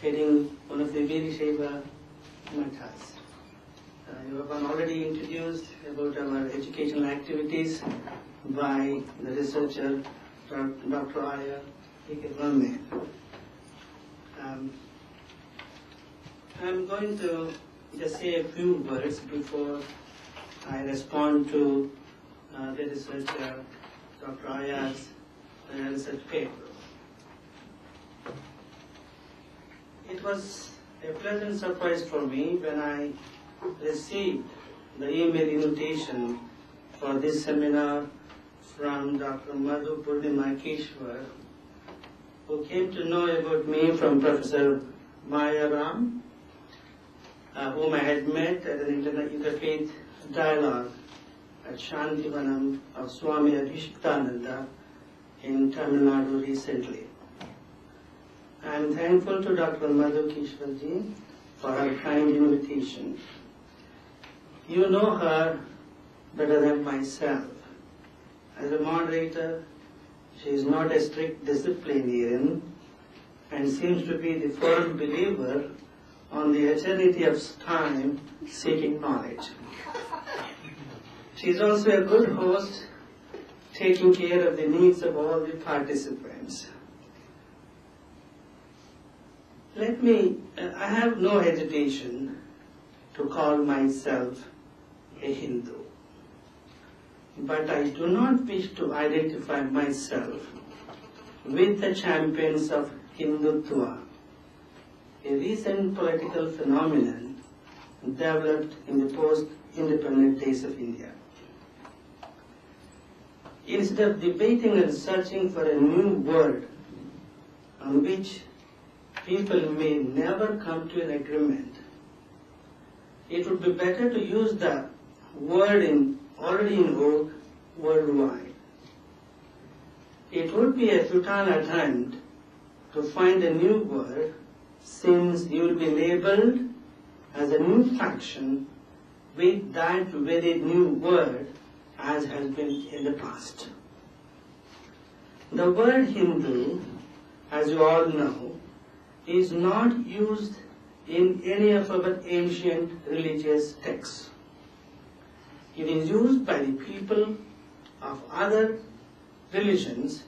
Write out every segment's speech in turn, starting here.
heading one of the Veerashaiva mathas. Uh, you have already introduced about our educational activities by the researcher Dr. Aya Ikegame. Um, I'm going to just say a few words before I respond to uh, the researcher Dr. Aya's uh, research paper. It was a pleasant surprise for me when I received the email invitation for this seminar from Dr. Madhu Purnima Kishwar, who came to know about me from Professor Maya Ram, uh, whom I had met at an inter- interfaith dialogue at Shantivanam of Swami Abhishiktananda in Tamil Nadu recently. Am thankful to Dr. Madhu Kishwarji for her kind invitation. You know her better than myself. As a moderator, she is not a strict disciplinarian and seems to be the firm believer on the eternity of time seeking knowledge. She is also a good host, taking care of the needs of all the participants. Let me, uh, I have no hesitation to call myself a Hindu. But I do not wish to identify myself with the champions of Hindutva, a recent political phenomenon developed in the post-independent days of India. Instead of debating and searching for a new word on which people may never come to an agreement, it would be better to use the word in, already in vogue worldwide. It would be a futile attempt to find a new word since you will be labeled as a new faction with that very new word as has been in the past. The word Hindu, as you all know, is not used in any of our ancient religious texts. It is used by the people of other religions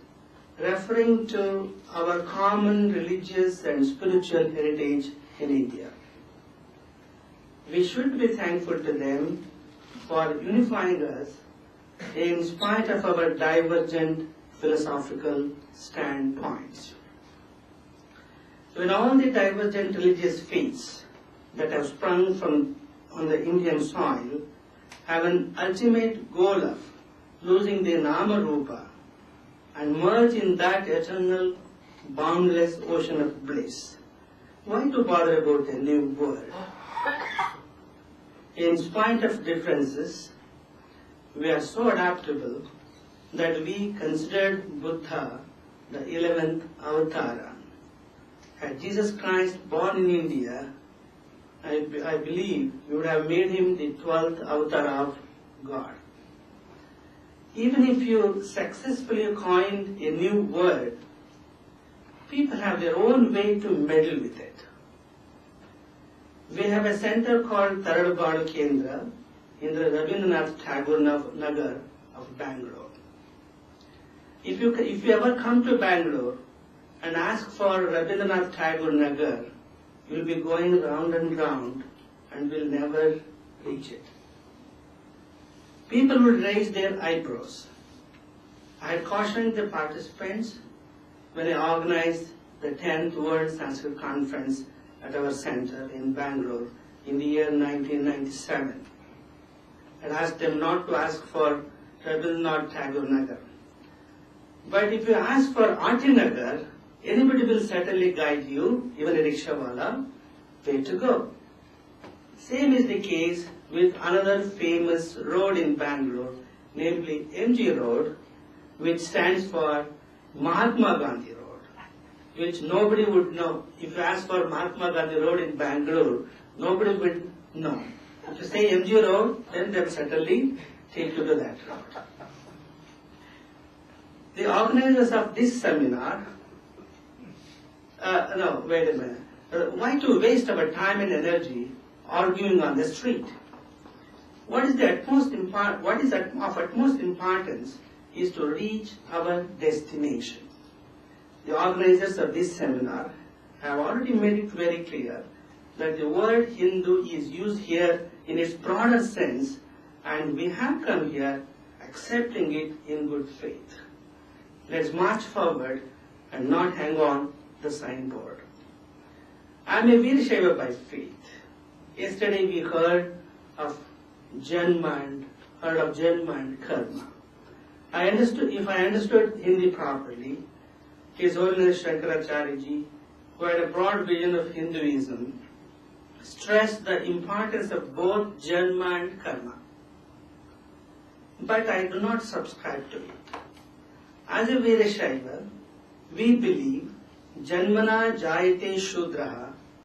referring to our common religious and spiritual heritage in India. We should be thankful to them for unifying us in spite of our divergent philosophical standpoints. When all the divergent religious faiths that have sprung from on the Indian soil have an ultimate goal of losing their nama rupa and merge in that eternal boundless ocean of bliss. Why to bother about a new world? In spite of differences, we are so adaptable that we considered Buddha the 11th avatara. Had Jesus Christ born in India, I, I believe we would have made him the 12th avatar of God. Even if you successfully coined a new word, people have their own way to meddle with it. We have a center called Taralabalu Kendra in the Rabindranath Tagore Nagar of Bangalore. If you, if you ever come to Bangalore and ask for Rabindranath Tagore Nagar, you'll be going round and round and will never reach it. People would raise their eyebrows. I cautioned the participants when I organized the 10th World Sanskrit Conference at our center in Bangalore in the year 1997. I asked them not to ask for Rabindranath Tagore Nagar. But if you ask for RT Nagar, anybody will certainly guide you, even a rickshawala, where to go. Same is the case with another famous road in Bangalore, namely MG Road, which stands for Mahatma Gandhi Road, which nobody would know. If you ask for Mahatma Gandhi Road in Bangalore, nobody would know. If you say MG Road, then they'll certainly take you to that road. The organizers of this seminar, uh, no, wait a minute. uh, why to waste our time and energy arguing on the street? What is the utmost what is of utmost importance is to reach our destination. The organizers of this seminar have already made it very clear that the word Hindu is used here in its broader sense and we have come here accepting it in good faith. Let's march forward and not hang on the signboard. I am a Veershaiva by faith. Yesterday we heard of Janma and heard of Janma and Karma. I understood, if I understood Hindi properly, His Holiness Shankaracharya ji, who had a broad vision of Hinduism, stressed the importance of both Janma and Karma. But I do not subscribe to it. As a Veerashaiva, we believe जन्मना जायते शूद्र।